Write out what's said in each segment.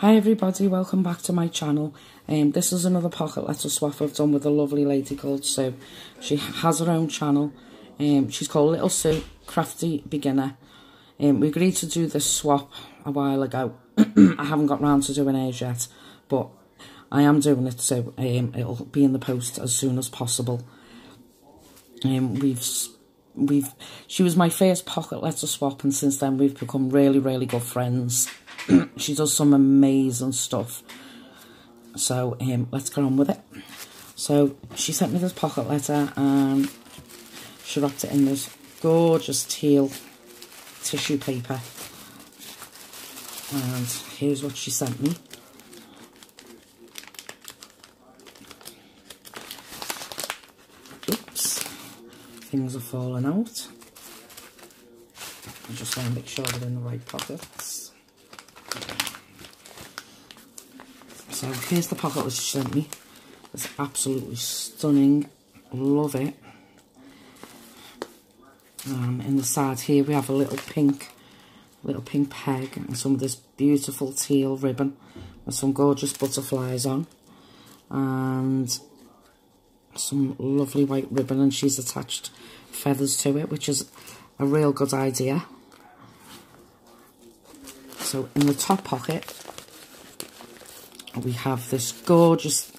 Hi everybody, welcome back to my channel. Um, this is another pocket letter swap I've done with a lovely lady called Sue. She has her own channel. Um, she's called Little Sue, Crafty Beginner. Um, we agreed to do this swap a while ago. I haven't got round to doing hers yet, but I am doing it so um, it'll be in the post as soon as possible. Um, we've we've she was my first pocket letter swap and since then we've become really really good friends she does some amazing stuff so um, let's get on with it so she sent me this pocket letter and she wrapped it in this gorgeous teal tissue paper and here's what she sent me Oops, things are falling out. I just want to make sure they're in the right pockets. So here's the pocket that she sent me. It's absolutely stunning. Love it. Um, in the side here we have a little pink, little pink peg and some of this beautiful teal ribbon with some gorgeous butterflies on. And some lovely white ribbon and she's attached feathers to it, which is a real good idea. So in the top pocket, we have this gorgeous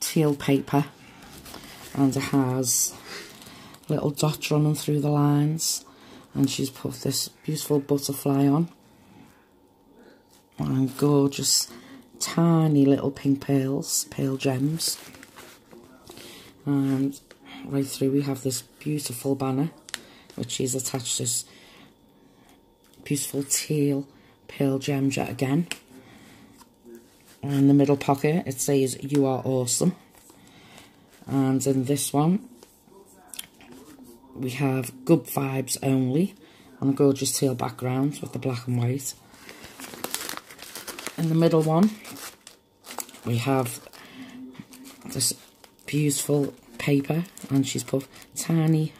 teal paper and it has little dots running through the lines and she's put this beautiful butterfly on. And gorgeous tiny little pink pearls, pearl gems. And right through we have this beautiful banner which is attached this beautiful teal pearl gem jet again in the middle pocket it says you are awesome and in this one we have good vibes only on a gorgeous teal background with the black and white in the middle one we have this beautiful paper and she's put tiny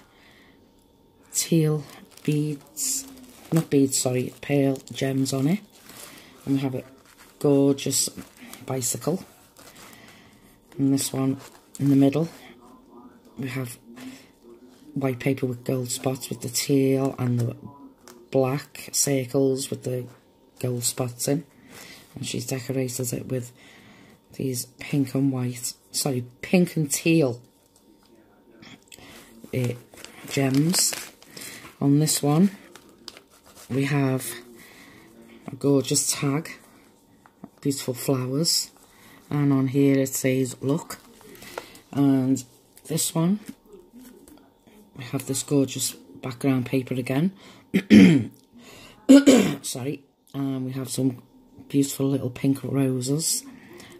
teal beads, not beads, sorry, pale gems on it. And we have a gorgeous bicycle. And this one in the middle, we have white paper with gold spots with the teal and the black circles with the gold spots in. And she's decorated it with these pink and white, sorry, pink and teal uh, gems. On this one, we have a gorgeous tag, beautiful flowers. And on here it says, look. And this one, we have this gorgeous background paper again. Sorry. And we have some beautiful little pink roses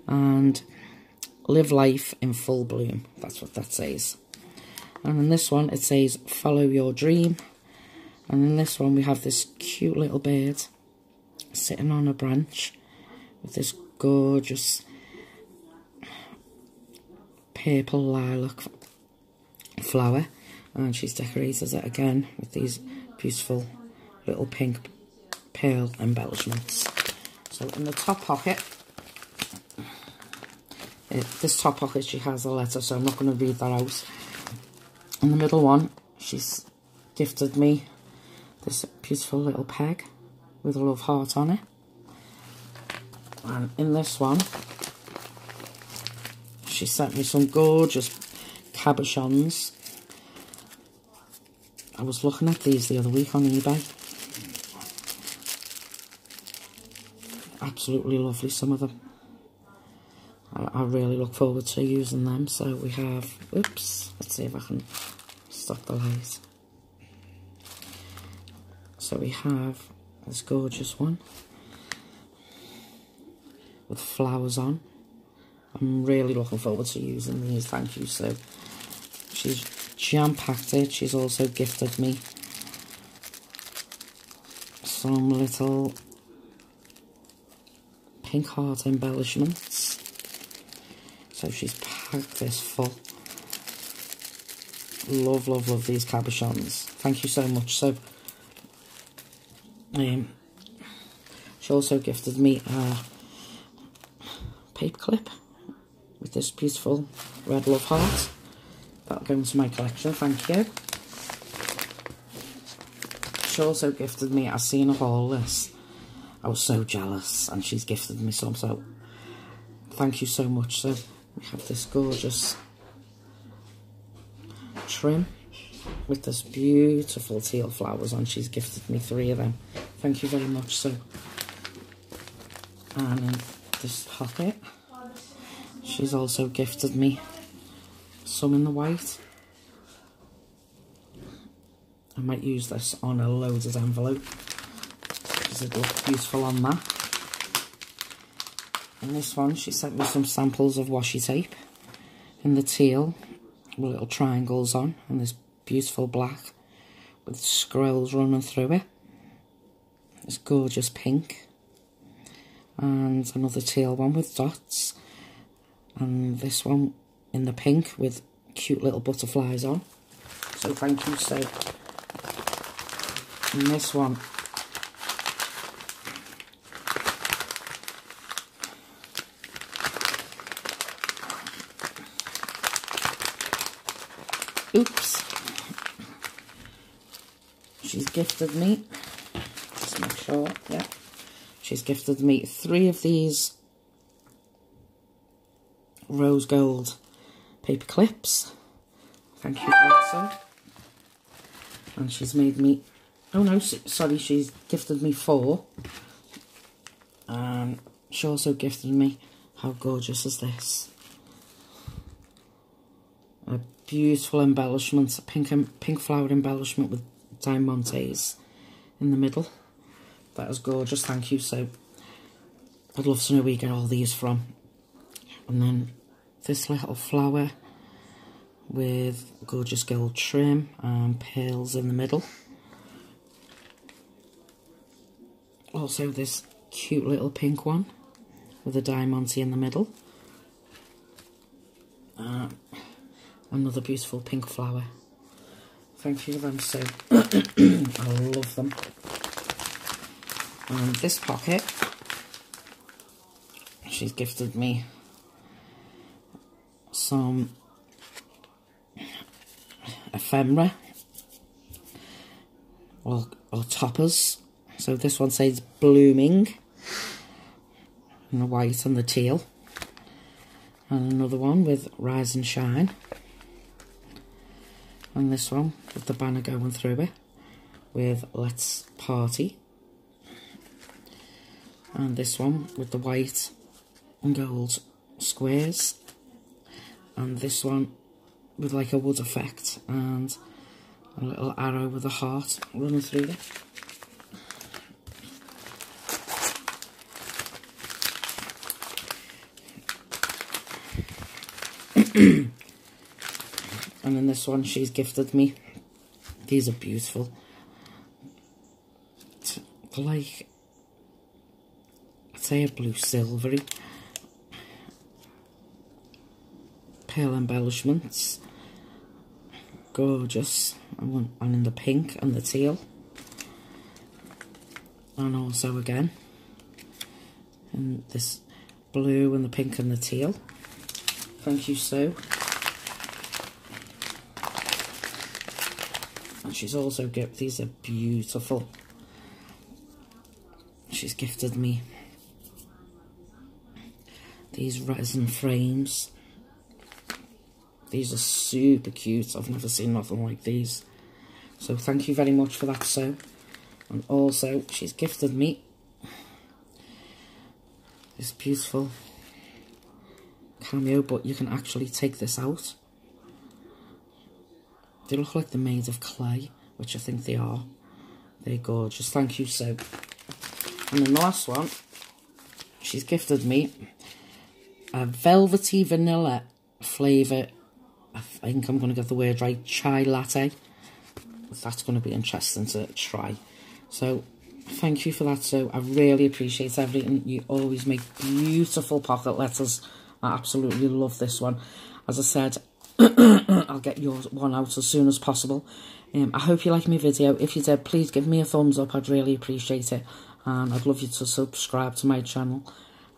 and live life in full bloom. That's what that says. And in this one it says follow your dream. And in this one we have this cute little bird sitting on a branch with this gorgeous purple lilac flower. And she's decorated it again with these beautiful little pink pearl embellishments. So in the top pocket it, this top pocket she has a letter so I'm not going to read that out in the middle one she's gifted me this beautiful little peg with a love heart on it and in this one she sent me some gorgeous cabochons I was looking at these the other week on eBay absolutely lovely some of them I, really look forward to using them. So we have, oops, let's see if I can stop the light. So we have this gorgeous one with flowers on. I'm really looking forward to using these, thank you. So she's jam-packed it. She's also gifted me some little pink heart embellishments so she's packed this full. Love, love, love these cabochons. Thank you so much. So, um, She also gifted me a paper clip with this beautiful red love heart. That'll go into my collection, thank you. She also gifted me, I've seen a haul this. I was so jealous and she's gifted me some, so thank you so much. So we have this gorgeous trim with this beautiful teal flowers on. She's gifted me three of them. Thank you very much. So, and this pocket, she's also gifted me some in the white. I might use this on a loaded envelope because it looks useful on that. And this one, she sent me some samples of washi tape in the teal with little triangles on and this beautiful black with scrolls running through it. This gorgeous pink and another teal one with dots and this one in the pink with cute little butterflies on. So thank you so. And this one Oops. She's gifted me, just make sure, yeah. She's gifted me three of these rose gold paper clips. Thank you sir. And she's made me, oh no, sorry, she's gifted me four. And she also gifted me, how gorgeous is this? A beautiful embellishment, a pink, pink flower embellishment with diamantes in the middle. That is gorgeous, thank you. So, I'd love to know where you get all these from. And then this little flower with gorgeous gold trim and pearls in the middle. Also this cute little pink one with a diamante in the middle. Uh, another beautiful pink flower. Thank you them so. I love them. And this pocket, she's gifted me some ephemera or, or toppers. So this one says blooming in the white and the teal. And another one with rise and shine. And this one with the banner going through it with let's party. And this one with the white and gold squares. And this one with like a wood effect and a little arrow with a heart running through it. and then this one she's gifted me. These are beautiful. They're like, say a blue silvery. Pale embellishments gorgeous. And in the pink and the teal. And also again in this blue and the pink and the teal. Thank you, Sue. And she's also gifted, these are beautiful. She's gifted me these resin frames these are super cute. I've never seen nothing like these. So thank you very much for that, So, And also, she's gifted me this beautiful cameo, but you can actually take this out. They look like they're made of clay, which I think they are. They're gorgeous. Thank you, Sue. And then the last one, she's gifted me a velvety vanilla flavour I think I'm going to get the word right, chai latte. That's going to be interesting to try. So, thank you for that, So I really appreciate everything. You always make beautiful pocket letters. I absolutely love this one. As I said, I'll get your one out as soon as possible. Um, I hope you like my video. If you did, please give me a thumbs up. I'd really appreciate it. and I'd love you to subscribe to my channel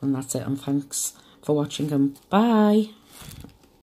and that's it and thanks for watching and bye